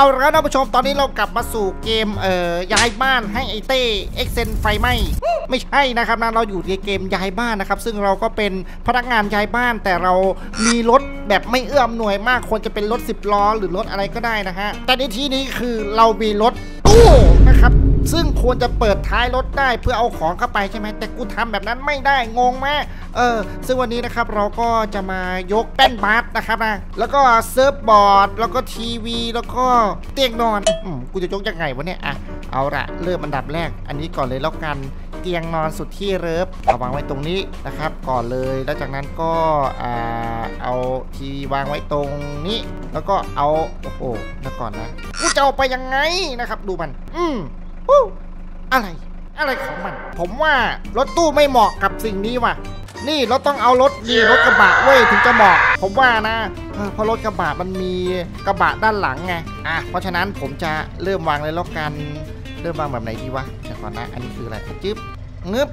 เอาแล้วท่านผู้ชมตอนนี้เรากลับมาสู่เกมเอ่อย้ายบ้านให้ไอเต้เอ็กเซนไฟไหมไม่ใช่นะครับนะเราอยู่ในเกมย้ายบ้านนะครับ ซึ่งเราก็เป็นพนักงานย้ายบ้าน แต่เรามีรถแบบไม่เอื้อมหน่วยมากควรจะเป็นรถ 10ล้อหรือรถอะไรก็ได้นะฮะแต่ในที่นี้คือเรามีรถตู้นะครับ ซึ่งควรจะเปิดท้ายรถได้เพื่อเอาของเข้าไปใช่ไหมแต่กูทำแบบนั้นไม่ได้งงมากเออซึ่งวันนี้นะครับเราก็จะมายกแป้นบาสนะครับนะแล้วก็ surfboard แล้วก็ทีวีแล้วก็เตียงนอนอืมกูจะยกยังไงวะเนี่ยอะเอาละเริ่มอันดับแรก อันนี้ก่อนเลยแล้วกันเตียงนอนสุดที่ love เอาวางไว้ตรงนี้นะครับ ก่อนเลยแล้วจากนั้นก็อ่าเอาทีวีวางไว้ตรงนี้ แล้วก็เอาโอ้โหแล้วก่อนนะกูจะเอาไปยังไงนะครับ ดูมัน อืม อะไร อะไรของมัน ผมว่ารถตู้ไม่เหมาะกับสิ่งนี้ว่ะ นี่เราต้องเอารถนี่รถกระบะเว้ยถึงจะเหมาะ ผมว่านะ เพราะรถกระบะมันมีกระบะด้านหลังไง อะ เพราะฉะนั้นผมจะเริ่มวางเลยแล้วกัน เริ่มวางแบบไหนดีวะเดี๋ยวก่อนนะ อันนี้คืออะไรจึ๊บงึบ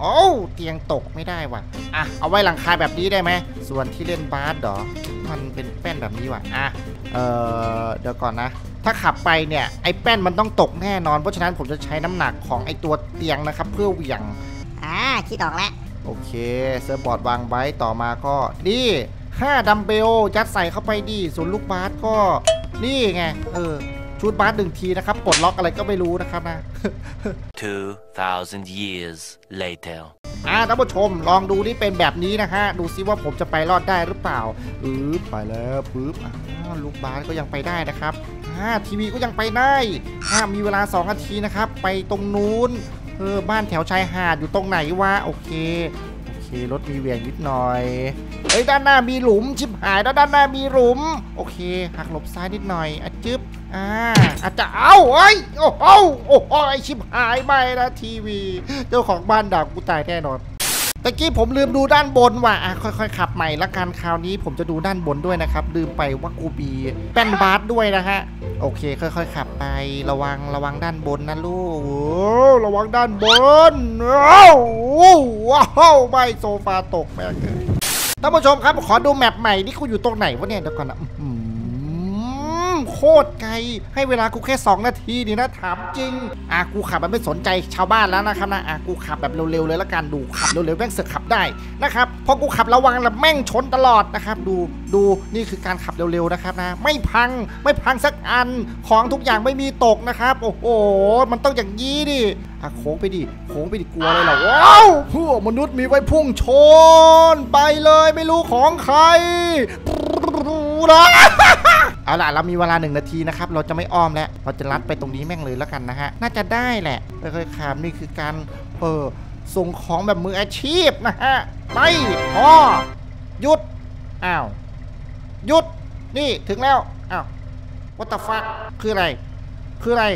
โอ้วเตียงตกไม่ได้ว่ะ อะ เอาไว้หลังคาแบบนี้ได้ไหม ส่วนที่เล่นบาสเหรอ มันเป็นแป้นแบบนี้ว่ะ อะ เออเดี๋ยวก่อนนะ ถ้าขับไปเนี่ยไอ้แป้นมันต้องตกแน่นอน เพราะฉะนั้นผมจะใช้น้ำหนักของไอ้ตัวเตียงนะครับ เพื่อเหวี่ยง อ่าคิดออกแล้ว โอเค surfboard วางไว้ต่อมาก็นี่5ดัมเบลยัดใส่เข้าไปดิส่วนลูกบาสก็ นี่ไง เออชุดบาสหนึ่งทีนะครับปลดล็อกอะไรก็ไม่รู้นะครับนะ 2,000 years later. อ่าท่านผู้ชมลองดูนี่เป็นแบบนี้นะฮะ ดูซิว่าผมจะไปรอดได้หรือเปล่าปึ๊บไปแล้วปึ๊บอ่าลูกบาสก็ยังไปได้นะครับ อ่าทีวีก็ยังไปได้อ่ามีเวลา 2 นาทีนะครับ ไปตรงนู้นเออบ้านแถวชายหาดอยู่ตรงไหนวะโอเค โอเค รถมีเวียงนิดหน่อยเอ้ยด้านหน้ามีหลุมชิบหายแล้วด้านหน้ามีหลุม โอเค หักหลบซ้ายนิดหน่อยอะจึ๊บอ่าอาจจะเอาเอ้ยโอ้โหโอ้โหไอชิบหายไปนะทีวี เจ้าของบ้านด่ากูตายแน่นอน ตะกี้ผมลืมดูด้านบนว่ะอะค่อยๆขับใหม่ละกันคราวนี้ผมจะดูด้านบนด้วยนะครับ ลืมไปว่ากูบีแป้นบาสด้วยนะฮะ โอเค ค่อยๆขับไประวังระวังด้านบนนะลูกระวังด้านบนว้าวว้าวไม่โซฟาตกแม่งท่านผู้ชมครับ ขอดูแมปใหม่นี่กูอยู่ตรงไหนวะเนี่ยเดี๋ยวก่อนนะ ตรไกล ให้เวลากูแค่ 2 นาทีนี่นะถามจริง อะกูขับมันไม่สนใจชาวบ้านแล้วนะครับนะอะกูขับแบบเร็วๆเลยละกันดูขับเร็วๆแม่งเสือกขับได้นะครับพราะกูขับระวังแล้วแม่งชนตลอดนะครับ ดูดูนี่คือการขับเร็วๆนะครับนะไม่พังไม่พังสักอันของทุกอย่างไม่มีตกนะครับ โอ้โหมันต้องอย่างนี้ดิอะโค้งไปดิโค้งไปดิกลัวเลยเหรอว้าวพวกมนุษย์มีไว้พุ่งชน ไปเลยไม่รู้ของใคร เอาล่ะเรามีเวลาหนึ่งนาทีนะครับเราจะไม่อ้อมแล้วเราจะลัดไปตรงนี้แม่งเลยแล้วกันนะฮะน่าจะได้แหละค่อยๆขามนี่คือการเออส่งของแบบมืออาชีพนะฮะไปพอหยุดอ้าวหยุดนี่ถึงแล้วอ้าว what the fuck คืออะไร คืออะไร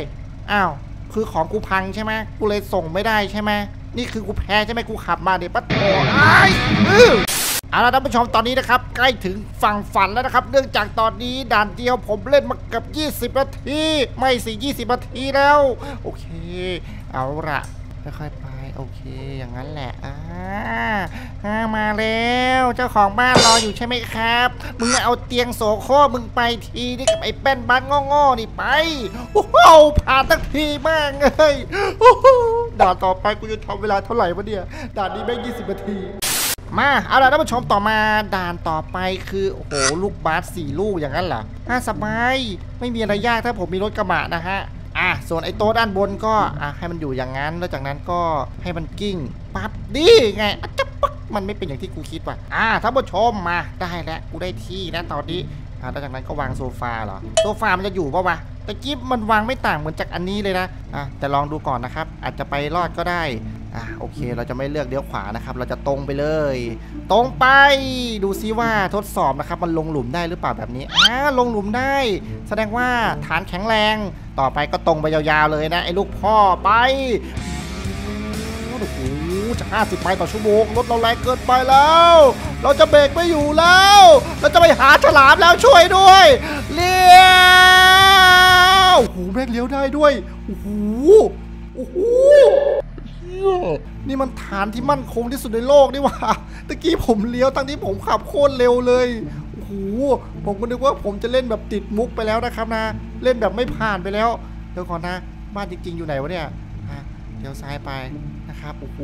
อ้าวคือของกูพังใช่ไหมกูเลยส่งไม่ได้ใช่ไหมนี่คือกูแพ้ใช่ไหมกูขับมาเดี๋ยวปัดโถไอ้ย เอาละท่านผู้ชมตอนนี้นะครับ ใกล้ถึงฝั่งฝันแล้วนะครับ เนื่องจากตอนนี้ด่านเดียวผมเล่นมาเกับ20 นาที ไม่สิ20 นาทีแล้ว โอเค เอาละค่อยๆไปโอเค อย่างนั้นแหละอ่ามาแล้ว เจ้าของบ้านรออยู่ใช่ไหมครับ มึงเอาเตียงโสโครมึงไปทีนี่กับไอ้แป้นบ้านโง่ๆนี่ไป โอ้โหผ่านตั้งทีมากเลยด่านต่อไปกูจะทำเวลาเท่าไหร่วะเนี่ย ด่านนี้แม่ง20นาที มาเอาล่ะท่านผู้ชมต่อมาด่านต่อไปคือโอ้โหลูกบาสสี่ลูกอย่างนั้นเหรออะสบายไม่มีอะไรยากถ้าผมมีรถกระบะนะฮะอะส่วนไอ้โต๊ะด้านบนก็อะให้มันอยู่อย่างนั้นแล้วจากนั้นก็ให้มันกิ้งปั๊บดีไงอะจะปักมันไม่เป็นอย่างที่กูคิดว่ะอะท่านผู้ชมมาได้แล้วกูได้ที่แล้วตอนนี้อะแล้วจากนั้นก็วางโซฟาเหรอโซฟามันจะอยู่ปะวะตะกี้มันวางไม่ต่างเหมือนจากอันนี้เลยนะอะแต่ลองดูก่อนนะครับ อาจจะไปรอดก็ได้อะโอเคเราจะไม่เลือกเลี้ยวขวานะครับ เราจะตรงไปเลย ตรงไปดูซิว่าทดสอบนะครับ มันลงหลุมได้หรือเปล่าแบบนี้อ่าลงหลุมได้ แสดงว่าฐานแข็งแรง ต่อไปก็ตรงไปยาวๆเลยนะ ไอ้ลูกพ่อไปโอ้โหจะ50 ไมล์ต่อชั่วโมงรถเราแรงเกินไปแล้ว เราจะเบรกไม่อยู่แล้ว เราจะไปหาฉลามแล้วช่วยด้วยเลี้ยวโอ้โหแม่งเลี้ยวได้ด้วยโอ้โหโอ้โห นี่มันฐานที่มั่นคงที่สุดในโลกนี่ว่าตะกี้ผมเลี้ยวตั้งที่ผมขับโคตรเร็วเลยโอ้โหผมก็นึกว่าผมจะเล่นแบบติดมุกไปแล้วนะครับนะ เล่นแบบไม่ผ่านไปแล้วเดี๋ยวก่อนนะบ้านจริง ๆ อยู่ไหนวะเนี่ยอะเดี๋ยวซ้ายไปนะครับโอ้โห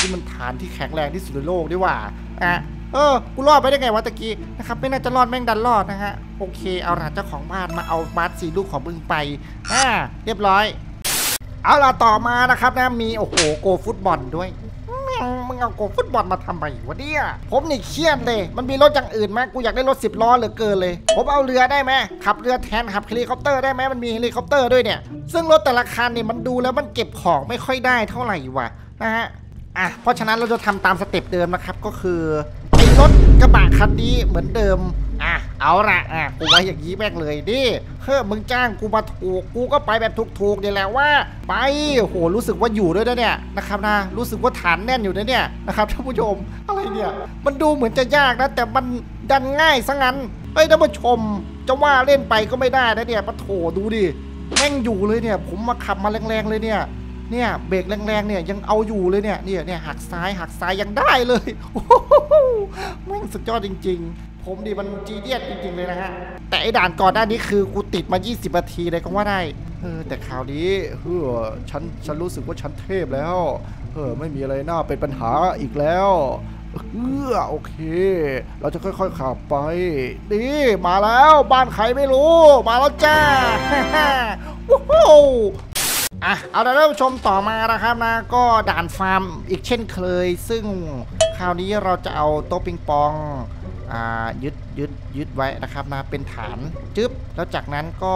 นี่มันฐานที่แข็งแรงที่สุดในโลกดีหว่าอะเออ กูรอดไปได้ไงวะตะกี้นะครับไม่น่าจะรอดแม่งดันรอดนะฮะ โอเค เอาหล่ะเจ้าของบ้านมาเอาบาสสีลูกของมึงไป อ่า เรียบร้อย เอาล่ะต่อมานะครับนะมีโอ้โหโกลฟุตบอลด้วยมึงเอาโกลฟุตบอลมาทำไมวะเนี่ยผมนี่เครียดเลย มันมีรถอย่างอื่นไหมกูอยากได้รถสิบล้อเหลือเกินเลย ผมเอาเรือได้ไหมขับเรือแทนขับเฮลิคอปเตอร์ได้ไหมมันมีเฮลิคอปเตอร์ด้วยเนี่ย ซึ่งรถแต่ละคันเนี่ยมันดูแล้วมันเก็บของไม่ค่อยได้เท่าไหร่ว่ะนะฮะอะเพราะฉะนั้นเราจะทำตาม step เดิมนะครับก็คือ รถกระบะคันนี้เหมือนเดิม อะ เอาละอะ กูไว้อย่างนี้แม่งเลยดิเฮ้ยมึงจ้างกูมาถูก กูก็ไปแบบถูกๆเนี่ยแหละว่า ไปโห รู้สึกว่าอยู่ด้วยนะเนี่ยนะครับนะ รู้สึกว่าฐานแน่นอยู่นะเนี่ยนะครับท่านผู้ชม อะไรเนี่ย มันดูเหมือนจะยากนะ แต่มันดันง่ายซะงั้นเอ้ยท่านผู้ชม จะว่าเล่นไปก็ไม่ได้นะเนี่ยปะโถดูดิ แม่งอยู่เลยเนี่ย ผมมาขับมาแรงๆเลยเนี่ย เนี่ยเบรกแรงๆเนี่ยยังเอาอยู่เลยเนี่ยเนี่ยเนี่ยหักซ้ายหักซ้ายยังได้เลยโอ้โหม่งสุดยอดจริง ๆ ผมดิมันจีเดียดจริง ๆ เลยนะฮะแต่ไอ้ด่านก่อนหน้านี้คือกูติดมา 20นาทีเลยก็ว่าได้เออแต่คราวนี้เฮ้อฉันฉันรู้สึกว่าฉันเทพแล้วเออไม่มีอะไรน่าเป็นปัญหาอีกแล้วเออโอเค เราจะค่อยๆขับไปนี่มาแล้วบ้านใครไม่รู้ มาแล้วจ้าว้าว อะเอาละท่านผู้ชมต่อมานะครับนะก็ด่านฟาร์มอีกเช่นเคย ซึ่งคราวนี้เราจะเอาโต๊ะปิงปองอยึดยึดยึดไว้นะครับนะเป็นฐานจึ๊บแล้วจากนั้นก็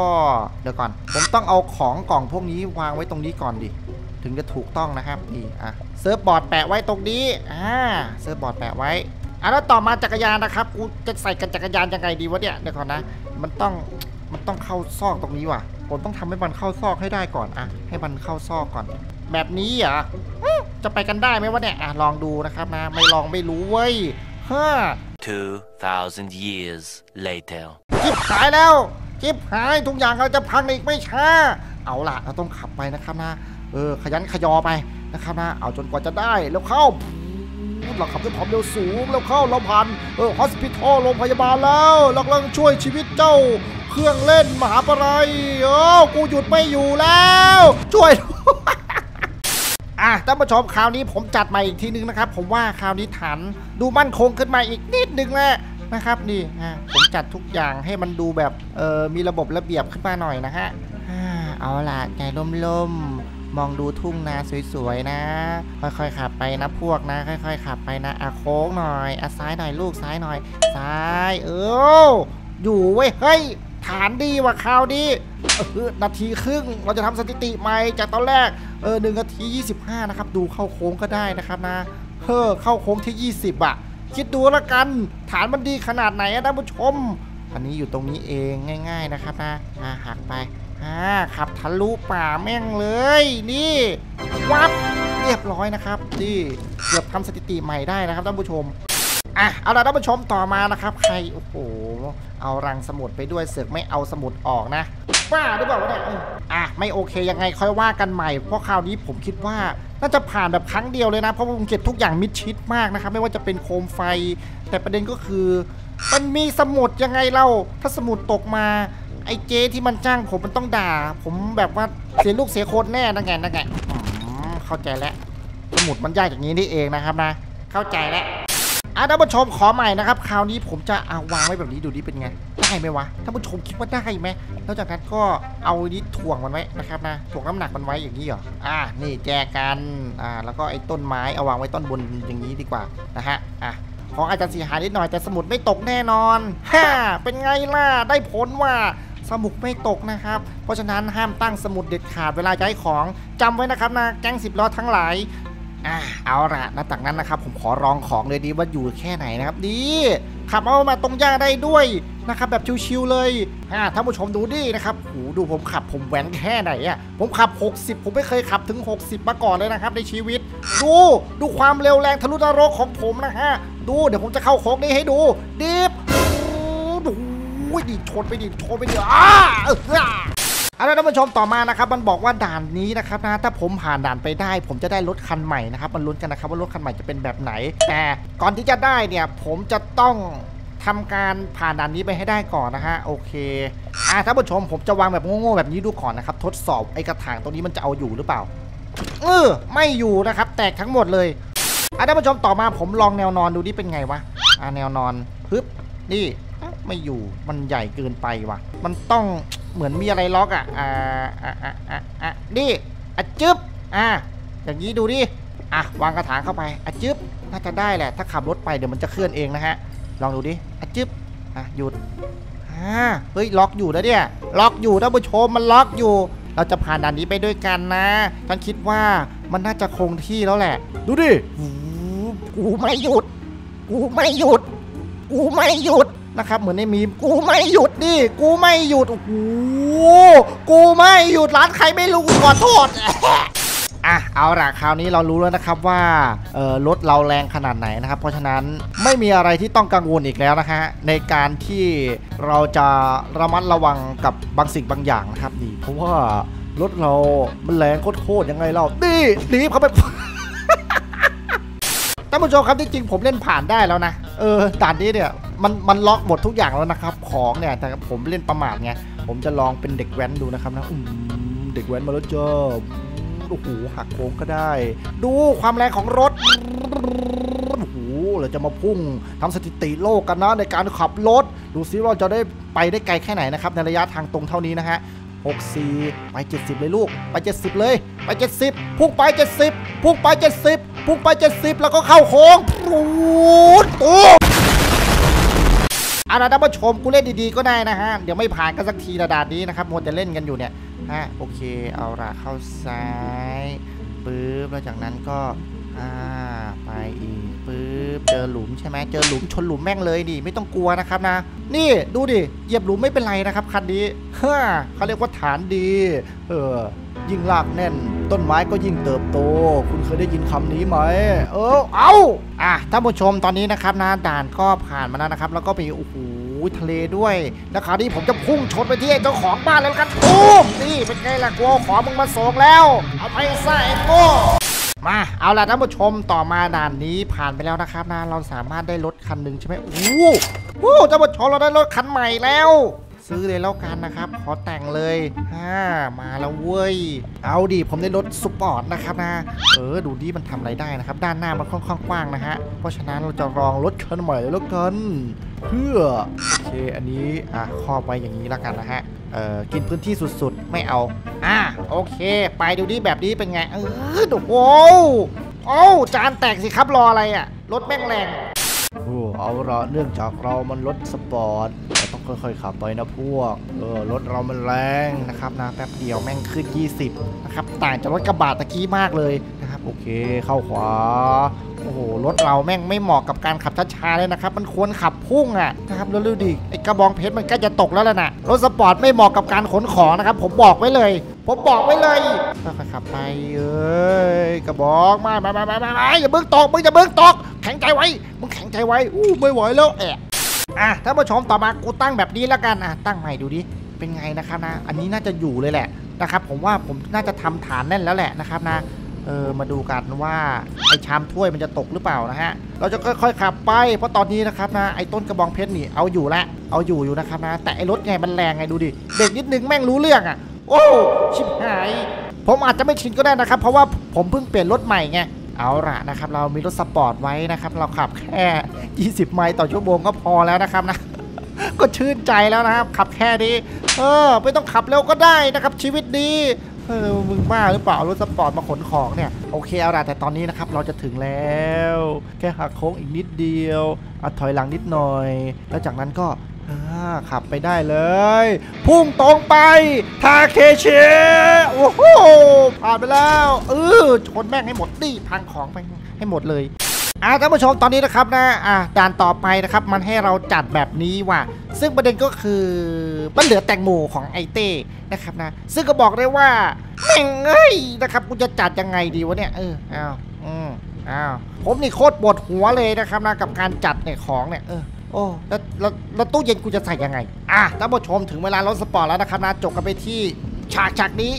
เดี๋ยวก่อน ผมต้องเอาของกล่องพวกนี้วางไว้ตรงนี้ก่อนดิถึงจะถูกต้องนะครับนี่อะ surfboard แปะไว้ตรงนี้อ่า surfboard แปะไว้อะแล้วต่อมาจักรยานนะครับกูจะใส่คันจักรยานยังไงดีวะเนี่ยเดี๋ยวก่อนนะ มันต้องมันต้องเข้าซอกตรงนี้ว่ะ ผมต้องทำให้มันเข้าซอกให้ได้ก่อนอะให้มันเข้าซอกก่อน แบบนี้เหรออื้อจะไปกันได้ไหมวะเนี่ยอะลองดูนะครับนะไม่ลองไม่รู้เว้ยฮ่า2,000 years later. จิบหายแล้ว จิบหายทุกอย่างเราจะพังอีกไม่ช้า เอาล่ะเราต้องขับไปนะครับนะ เออขยันขยอไปนะครับนะ เอาจนกว่าจะได้แล้วเข้าเราขับด้วยความเร็วสูงแล้วเข้าเราผ่านเออฮอสพิทอลโรงพยาบาลแล้วเรากำลังช่วยชีวิตเจ้า เครื่องเล่นมหาปรายเออกูหยุดไม่อยู่แล้ว ช่วยอะท่านผู้ชมคราวนี้ผมจัดมาอีกทีนึงนะครับ ผมว่าคราวนี้ฐานดูมั่นคงขึ้นมาอีกนิดนึงแหละนะครับนี่อะผมจัดทุกอย่างให้มันดูแบบเออมีระบบระเบียบขึ้นมาหน่อยนะฮะเอาล่ะใจล่มๆมองดูทุ่งนาสวยๆนะ ค่อยๆขับไปนะพวกนะ ค่อย ๆ ขับไปนะอะโค้งหน่อยอะซ้ายหน่อยลูกซ้ายหน่อยซ้ายเอออยู่เว้ยเฮ้ย ฐานดีว่ะคราวนี้เออนาทีครึ่งเราจะทำสถิติใหม่จากตอนแรกเออหนึ่งนาที 25 นะครับ ดูเข้าโค้งก็ได้นะครับนะเฮ้อเข้าโค้งที่ 20 อะ คิดดูแล้วกัน ฐานมันดีขนาดไหนอะท่านผู้ชม อันนี้อยู่ตรงนี้เองง่าย ๆนะครับนะอ่าหักไปอ่าขับทะลุป่าแม่งเลย นี่วับเรียบร้อยนะครับนี่เกือบทำสถิติใหม่ได้นะครับท่านผู้ชม อะเอาละท่านผู้ชมต่อมานะครับ ใครโอ้โหเอารังสมุดไปด้วยเสือกไม่เอาสมุดออกนะบ้าหรือเปล่าวะเนี่ยอะไม่โอเคยังไงค่อยว่ากันใหม่ เพราะคราวนี้ผมคิดว่าน่าจะผ่านแบบครั้งเดียวเลยนะ เพราะว่าผมเก็บทุกอย่างมิดชิดมากนะครับ ไม่ว่าจะเป็นโคมไฟ แต่ประเด็นก็คือ มันมีสมุดยังไงเล่า ถ้าสมุดตกมาไอ้เจ๊ที่มันจ้างผมมันต้องด่า ผมแบบว่าเสียลูกเสียโคนแน่นั่นไงนั่นไงอืมเข้าใจแล้วสมุดมันยากอย่างนี้นี่เองนะครับนะ เข้าใจแล้ว อะท่านผู้ชมขอใหม่นะครับ คราวนี้ผมจะเอาวางไว้แบบนี้ดูดิเป็นไง ได้ไหมวะท่านผู้ชมคิดว่าได้ไหมแล้วจากนั้นก็เอานี้ถ่วงมันไว้นะครับนะถ่วงน้ำหนักมันไว้อย่างนี้เหรออ่านี่แจกันอ่าแล้วก็ไอ้ต้นไม้เอาวางไว้ต้นบนอย่างนี้ดีกว่านะฮะอะของอาจารย์สีหายนิดหน่อยแต่สมุดไม่ตกแน่นอนฮ่าเป็นไงล่ะได้ผลว่าสมุดไม่ตกนะครับ เพราะฉะนั้นห้ามตั้งสมุดเด็ดขาดเวลาย้ายของจำไว้นะครับนะแก๊งสิบล้อทั้งหลาย อ่าเอาละนะจากนั้นนะครับผมขอลองของเลยดีว่าอยู่แค่ไหนนะครับดีขับเอามาตรงหญ้าได้ด้วยนะครับแบบชิวๆเลยอ่าท่านผู้ชมดูดินะครับโหดูผมขับผมแหวนแค่ไหนอะผมขับ 60 ผมไม่เคยขับถึง 60 มาก่อนเลยนะครับในชีวิต ดูดูความเร็วแรงทะลุนรกของผมนะฮะดูเดี๋ยวผมจะเข้าโค้งนี้ให้ดูดิบดูดิชนไปดิชนไปดิอ้า เอาละท่านผู้ชมต่อมานะครับมันบอกว่าด่านนี้นะครับนะถ้าผมผ่านด่านไปได้ ผมจะได้รถคันใหม่นะครับมันลุ้นกันนะครับว่ารถคันใหม่จะเป็นแบบไหน แต่ก่อนที่จะได้เนี่ยผมจะต้องทำการผ่านด่านนี้ไปให้ได้ก่อนนะฮะโอเคอะท่านผู้ชมผมจะวางแบบโง่ๆแบบนี้ดูก่อนนะครับทดสอบไอ้กระถางตรงนี้มันจะเอาอยู่หรือเปล่าเออไม่อยู่นะครับ แตกทั้งหมดเลยอะท่านผู้ชมต่อมาผมลองแนวนอนดูดิเป็นไงวะอะแนวนอนฮึบนี่ไม่อยู่มันใหญ่เกินไปว่ะมันต้อง เหมือนมีอะไรล็อกอะอ่าอะอะอะนี่อะจึ๊บอะอย่างนี้ดูดิอะวางกระถางเข้าไปอะจึ๊บน่าจะได้แหละ ถ้าขับรถไปเดี๋ยวมันจะเคลื่อนเองนะฮะ ลองดูดิอะจึ๊บอะหยุดอ่าเฮ้ยล็อกอยู่นะเนี่ยล็อกอยู่ท่านผู้ชมมันล็อกอยู่ เราจะผ่านด่านนี้ไปด้วยกันนะฉันคิดว่ามันน่าจะคงที่แล้วแหละ ดูดิกูไม่หยุดกูไม่หยุดกูไม่หยุด นะครับเหมือนในมีมกูไม่หยุดดิกูไม่หยุดโอ้โหกูไม่หยุดร้านใครไม่รู้กูขอโทษอะเอาละคราวนี้เรารู้แล้วนะครับว่าเออรถเราแรงขนาดไหนนะครับ เพราะฉะนั้นไม่มีอะไรที่ต้องกังวลอีกแล้วนะฮะในการที่เราจะระมัดระวังกับบางสิ่งบางอย่างนะครับนี่เพราะว่ารถเรามันแรงโคตรยังไงเรานี่หนีบเข้าไปท่านผู้ชมครับที่จริงผมเล่นผ่านได้แล้วนะเออด่านนี้เนี่ย มันมันล็อกหมดทุกอย่างแล้วนะครับ ของเนี่ยแต่ผมเล่นประมาทไงผมจะลองเป็นเด็กแว้นดูนะครับนะอืมเด็กแว้นมาแล้วจ้าโอ้โหหักโค้งก็ได้ ดูความแรงของรถโอ้โหเราจะมาพุ่งทำสถิติโลกกันนะในการขับรถ ดูซิว่าเราจะได้ไปได้ไกลแค่ไหนนะครับในระยะทางตรงเท่านี้นะฮะ64 ไป 70 เลยลูก ไป 70 เลย ไป 70 พุ่งไป 70 พุ่งไป 70 พุ่งไป 70 แล้วก็เข้าโค้งปูดตู มอานะท่านผู้ชมกูเล่นดีๆก็ได้นะฮะ เดี๋ยวไม่ผ่านกันสักทีระดาษนี้นะครับมัวแต่เล่นกันอยู่เนี่ยฮะโอเคเอาละเข้าซ้ายปึ๊บแล้วจากนั้นก็อ่าไปอีกปึ๊บเจอหลุมใช่ไหมเจอหลุมชนหลุมแม่งเลยดิไม่ต้องกลัวนะครับนะ นี่ดูดิเหยียบหลุมไม่เป็นไรนะครับคันนี้เฮ่าเขาเรียกว่าฐานดี เออ ยิ่งลากแน่น ต้นไม้ก็ยิ่งเติบโต คุณเคยได้ยินคำนี้ไหม เออ เอาอะท่านผู้ชมตอนนี้นะครับนะด่านก็ผ่านมาแล้วนะครับ แล้วก็มีโอ้โหทะเลด้วยแล้วคราวนี้ผมจะพุ่งชนไปที่เจ้าของบ้านแล้วกันตูมนี่เป็นไงล่ะกลัวของมึงมาส่งแล้ว เอาไปซะไอ้โง่มาเอาล่ะท่านผู้ชมต่อมาด่านนี้ผ่านไปแล้วนะครับนะเราสามารถได้รถคันหนึ่งใช่ไหมโอ้โหท่านผู้ชมเราได้รถคันใหม่แล้ว ซื้อเลยแล้วกันนะครับ ขอแต่งเลยฮ่ามาแล้วเว้ย เอาดิผมได้รถสปอร์ตนะครับนะ เออดูดิมันทำอะไรได้นะครับ ด้านหน้ามันค่อนข้างกว้างนะฮะ เพราะฉะนั้นเราจะลองรถคันใหม่เลยแล้วกันเพื่อโอเคอันนี้อะครอบไว้อย่างนี้แล้วกันนะฮะเอ่อกินพื้นที่สุดๆ ไม่เอา อะโอเค ไปดูดิแบบนี้เป็นไง เออโอ้โอ้จานแตกสิครับรออะไรอะรถแม่งแรง เอาละเนื่องจากเรามันรถสปอร์ตเราต้องค่อยๆขับไปนะพวก เออรถเรามันแรงนะครับนะแป๊บเดียวแม่งขึ้น 20 นะครับ ต่างจากรถกระบะตะกี้มากเลยนะครับ โอเคเข้าขวาโอ้โหรถเราแม่งไม่เหมาะกับการขับช้าๆเลยนะครับ มันควรขับพุ่งอะนะครับแล้วดูดิไอ้กระบองเพชรมันใกล้จะตกแล้วล่ะนะรถสปอร์ตไม่เหมาะกับการขนของนะครับ ผมบอกไว้เลย ผมบอกไว้เลยค่อยๆขับไปเอ้ยกระบอกม่ไม่ไม่ไม่ไม่ไม่อย่าเบิ่งตกมึงอย่าเบิ่งตก ข็งใจไว้ มึงแข็งใจไว้ อู้ไม่ไหวแล้วแอะอะท่านผู้ชมต่อมากูตั้งแบบนี้แล้วกันอะตั้งใหม่ดูดิ เป็นไงนะครับนะ อันนี้น่าจะอยู่เลยแหละนะครับ ผมว่าผมน่าจะทำฐานแน่นแล้วแหละนะครับนะ เออมาดูกันว่าไอชามถ้วยมันจะตกหรือเปล่านะฮะ เราจะค่อยๆขับไป เพราะตอนนี้นะครับนะไอต้นกระบองเพชรนี่เอาอยู่ละเอาอยู่อยู่นะครับนะ แต่ไอรถไงมันแรงไงดูดิเบรกนิดนึงแม่งรู้เรื่องอะ โอ้ชิบหาย ผมอาจจะไม่ชินก็ได้นะครับ เพราะว่าผมเพิ่งเปลี่ยนรถใหม่ไง เอาละนะครับเรามีรถสปอร์ตไว้นะครับ เราขับแค่ 20 ไมล์ต่อชั่วโมงก็พอแล้วนะครับนะ ก็ชื่นใจแล้วนะครับ ขับแค่นี้ เออ ไม่ต้องขับเร็วก็ได้นะครับ ชีวิตดีเออมึงบ้าหรือเปล่ารถสปอร์ตมาขนของเนี่ยโอเคเอาละแต่ตอนนี้นะครับเราจะถึงแล้ว แค่หักโค้งอีกนิดเดียวอัดถอยหลังนิดหน่อย แล้วจากนั้นก็ ขับไปได้เลย พุ่งตรงไป ทาเคเชโอ้โหผ่านไปแล้วเออชนแม่งให้หมดดิพังของไปให้หมดเลยอ่าท่านผู้ชมตอนนี้นะครับนะอ่าด่านต่อไปนะครับ มันให้เราจัดแบบนี้ว่ะ ซึ่งประเด็นก็คือมันเหลือแตงโมของไอเต้นะครับนะ ซึ่งก็บอกได้ว่าแม่งเอ้ยนะครับกูจะจัดยังไงดีวะเนี่ยเอออ้าวอืมอ้าวผมนี่โคตรปวดหัวเลยนะครับนะกับการจัดเนี่ยของเนี่ยเออ โอ้แล้วแล้วแล้วตู้เย็นกูจะใส่ยังไง อะท่านผู้ชมถึงเวลารถสปอร์ตแล้วนะครับนะจบกันไปที่ฉากฉากนี้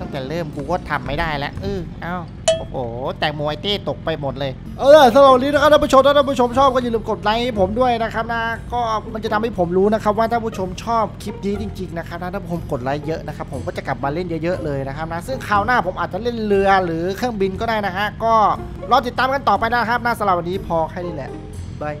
ตั้งแต่เริ่มกูก็ทำไม่ได้แล้วเออเอ้าโอ้โห แตงโมไอเต้ตกไปหมดเลย เออสำหรับวันนี้นะครับท่านผู้ชมถ้าท่านผู้ชมชอบก็อย่าลืมกดไลค์ให้ผมด้วยนะครับนะ ก็มันจะทำให้ผมรู้นะครับว่าท่านผู้ชมชอบคลิปนี้จริง ๆ นะครับนะถ้าผมกดไลค์เยอะนะครับผมก็จะกลับมาเล่นเยอะๆเลยนะครับนะ ซึ่งคราวหน้าผมอาจจะเล่นเรือหรือเครื่องบินก็ได้นะฮะ ก็รอติดตามกันต่อไปนะครับนะสำหรับวันนี้พอแค่นี้แหละบาย